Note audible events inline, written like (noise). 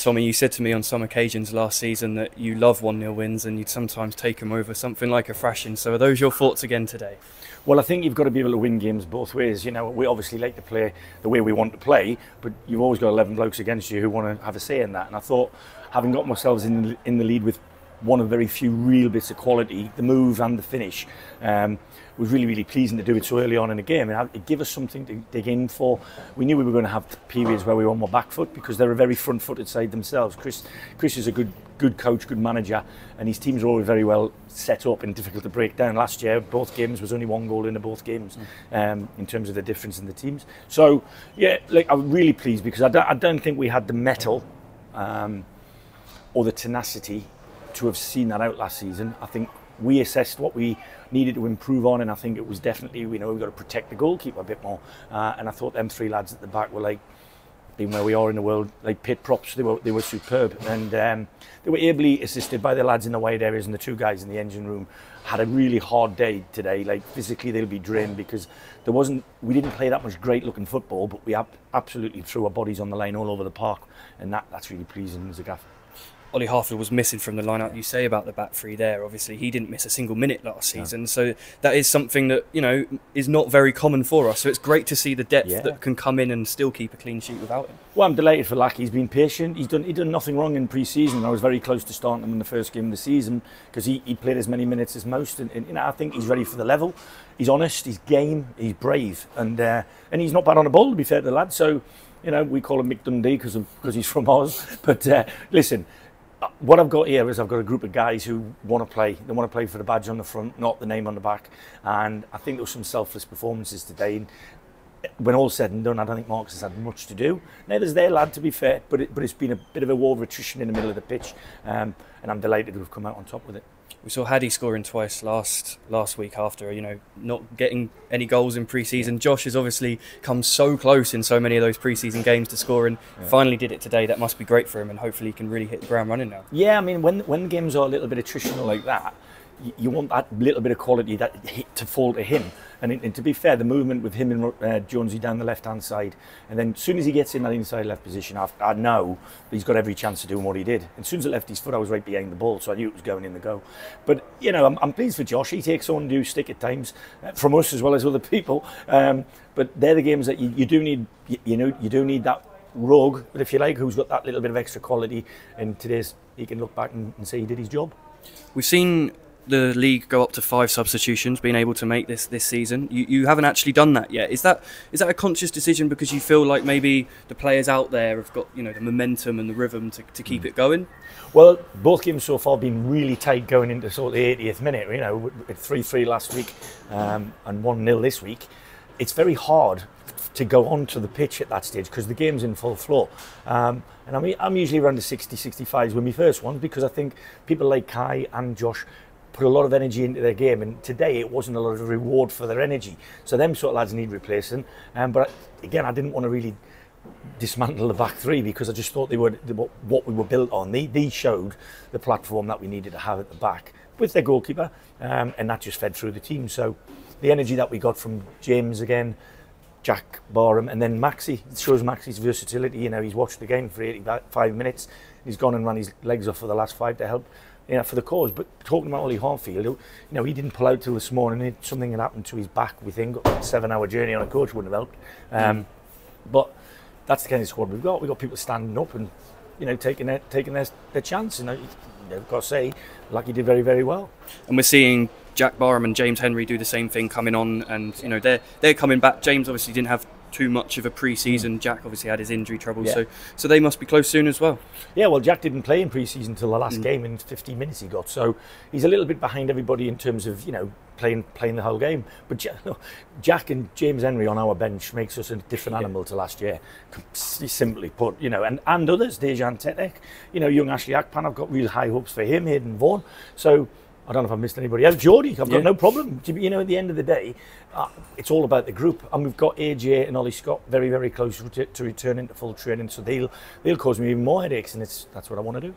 Tommy, you said to me on some occasions last season that you love 1 0 wins and you'd sometimes take them over something like a thrashing. So, are those your thoughts again today? Well, I think you've got to be able to win games both ways. You know, we obviously like to play the way we want to play, but you've always got 11 blokes against you who want to have a say in that. And I thought, having got myself in, in the lead with one of the very few real bits of quality, the move and the finish. Um, was really, really pleasing to do it so early on in the game. And it gave us something to dig in for. We knew we were going to have periods where we were on our back foot because they're a very front-footed side themselves. Chris, Chris is a good, good coach, good manager, and his teams are always very well set up and difficult to break down. Last year, both games was only one goal in the both games um, in terms of the difference in the teams. So, yeah, like I'm really pleased because I don't, I don't think we had the mettle um, or the tenacity to have seen that out last season. I think we assessed what we needed to improve on, and I think it was definitely, you know, we've got to protect the goalkeeper a bit more. Uh, and I thought them three lads at the back were like, being where we are in the world, like pit props, they were they were superb, and um, they were ably assisted by the lads in the wide areas and the two guys in the engine room. Had a really hard day today. Like physically, they'll be drained because there wasn't. We didn't play that much great looking football, but we absolutely threw our bodies on the line all over the park, and that that's really pleasing as a gaffer. Ollie Harfield was missing from the lineup. You say about the back three there. Obviously, he didn't miss a single minute last season, so that is something that you know is not very common for us. So it's great to see the depth yeah. that can come in and still keep a clean sheet without him. Well, I'm delighted for Lack. He's been patient. He's done he done nothing wrong in pre-season. I was very close to starting him in the first game of the season because he, he played as many minutes as most, and, and you know I think he's ready for the level. He's honest. He's game. He's brave, and uh, and he's not bad on the ball to be fair to the lad. So you know, we call him Mick Dundee because because he's from (laughs) Oz. But uh, listen, Uh, what I've got here is I've got a group of guys who want to play. They want to play for the badge on the front, not the name on the back. And I think there were some selfless performances today. And uh, when all said and done, I don't think Marks has had much to do. Neither's there's their lad, to be fair, but, it, but it's been a bit of a war of attrition in the middle of the pitch. Um, and I'm delighted we've come out on top with it. We saw Hadi scoring twice last last week after you know not getting any goals in pre-season. Josh has obviously come so close in so many of those pre-season games to scoring. Yeah. Finally did it today. That must be great for him, and hopefully he can really hit the ground running now. Yeah, I mean when when games are a little bit attritional like that, you want that little bit of quality that to fall to him. And, and to be fair, the movement with him and uh, Jonesy down the left hand side, and then as soon as he gets in that inside left position, I, I know he's got every chance of doing what he did. And as soon as it left his foot, I was right behind the ball, so I knew it was going in the goal. But you know, I'm, I'm pleased for Josh. He takes on do stick at times uh, from us as well as other people. Um, but they're the games that you, you do need. You, you know, you do need that rogue, but if you like, who's got that little bit of extra quality. And today's he can look back and, and say he did his job. We've seen the league go up to five substitutions, being able to make this this season. You, you haven't actually done that yet. Is that is that a conscious decision because you feel like maybe the players out there have got you know the momentum and the rhythm to, to keep mm. it going? Well, both games so far have been really tight going into sort of the 80th minute. You know, three three last week um, and one 0 this week. It's very hard to go onto the pitch at that stage because the game's in full flow. Um, and I mean, I'm usually around the 60, 65s when we first ones because I think people like Kai and Josh put a lot of energy into their game, and today it wasn't a lot of reward for their energy. So them sort of lads need replacing. Um, but again, I didn't want to really dismantle the back three because I just thought they were what we were built on. They, they showed the platform that we needed to have at the back with their goalkeeper, um, and that just fed through the team. So the energy that we got from James again, Jack Barham, and then Maxi it shows Maxi's versatility. You know, he's watched the game for 85 minutes. He's gone and run his legs off for the last five to help you know, for the cause. But talking about Ollie Harfield, you know, he didn't pull out till this morning. Something had happened to his back. We think a seven-hour journey on a coach wouldn't have helped. Um, mm. But that's the kind of squad we've got. We've got people standing up and you know taking their taking their, their chance. You know, you know, have got to say, like he did very very well. And we're seeing Jack Barham and James Henry do the same thing coming on, and you know they're they're coming back. James obviously didn't have too much of a pre-season. Mm. Jack obviously had his injury troubles, yeah. so so they must be close soon as well. Yeah, well, Jack didn't play in pre-season until the last mm. game in 15 minutes he got, so he's a little bit behind everybody in terms of you know playing playing the whole game. But (laughs) Jack and James Henry on our bench makes us a different animal to last year, simply put. You know, and and others, Dejan Tetek, you know, young Ashley Akpan, I've got real high hopes for him, Hayden Vaughan. So I don't know if I've missed anybody else. Geordie, I've got yeah. no problem. You know, at the end of the day, uh, it's all about the group. And we've got AJ and Ollie Scott very, very close to, to returning to full training. So they'll, they'll cause me even more headaches. And it's, that's what I want to do.